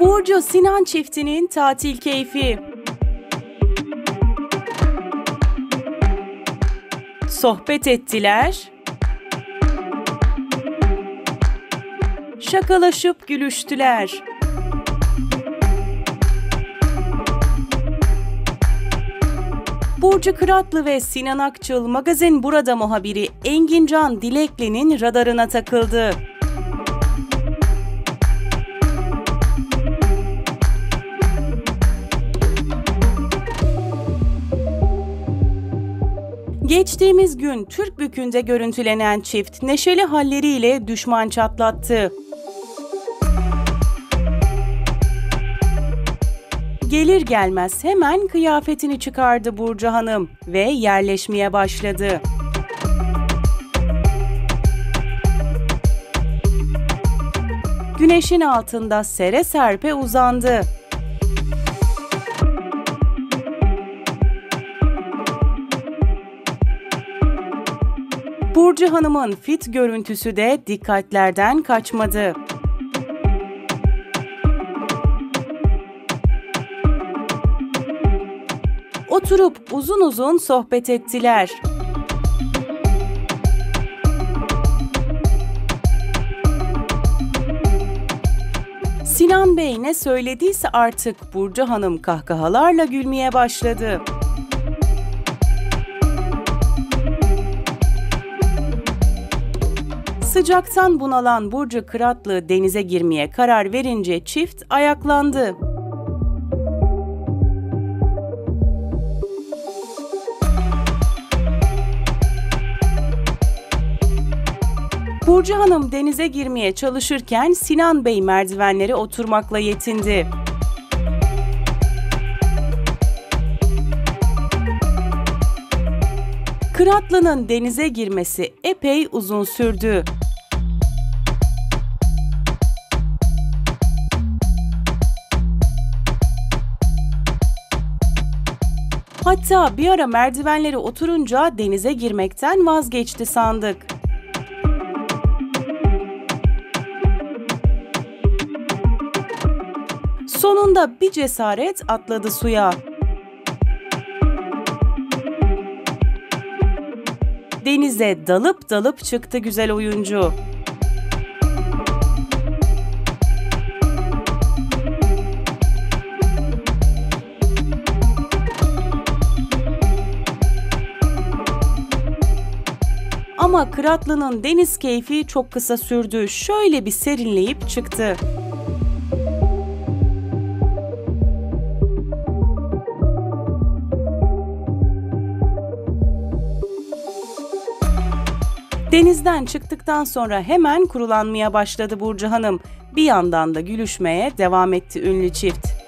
Burcu Sinan çiftinin tatil keyfi. Sohbet ettiler. Şakalaşıp gülüştüler. Burcu Kıratlı ve Sinan Akçıl magazin burada muhabiri Engin Can Dilekli'nin radarına takıldı. Geçtiğimiz gün Türk Bükü'nde görüntülenen çift neşeli halleriyle düşman çatlattı. Gelir gelmez hemen kıyafetini çıkardı Burcu Hanım ve yerleşmeye başladı. Güneşin altında sere serpe uzandı. Burcu Hanım'ın fit görüntüsü de dikkatlerden kaçmadı. Oturup uzun uzun sohbet ettiler. Sinan Bey ne söylediyse artık Burcu Hanım kahkahalarla gülmeye başladı. Sıcaktan bunalan Burcu Kıratlı denize girmeye karar verince çift ayaklandı. Burcu Hanım denize girmeye çalışırken Sinan Bey merdivenlere oturmakla yetindi. Kıratlı'nın denize girmesi epey uzun sürdü. Hatta bir ara merdivenlere oturunca denize girmekten vazgeçti sandık. Sonunda bir cesaret atladı suya. Denize dalıp dalıp çıktı güzel oyuncu. Ama Kıratlı'nın deniz keyfi çok kısa sürdü. Şöyle bir serinleyip çıktı. Denizden çıktıktan sonra hemen kurulanmaya başladı Burcu Hanım. Bir yandan da gülüşmeye devam etti ünlü çift.